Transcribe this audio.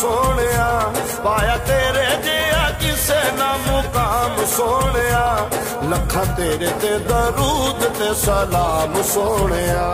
ਸੋਹਣਿਆ, ਪਾਇਆ ਤੇਰੇ ਜਿਹਾ ਕਿਸੇ ਨਾ ਮੁਕਾਮ ਸੋਹਣਿਆ। ਲੱਖਾਂ ਤੇਰੇ ਤੇ ਦਰੂਦ ਤੇ ਸਲਾਮ ਸੋਹਣਿਆ।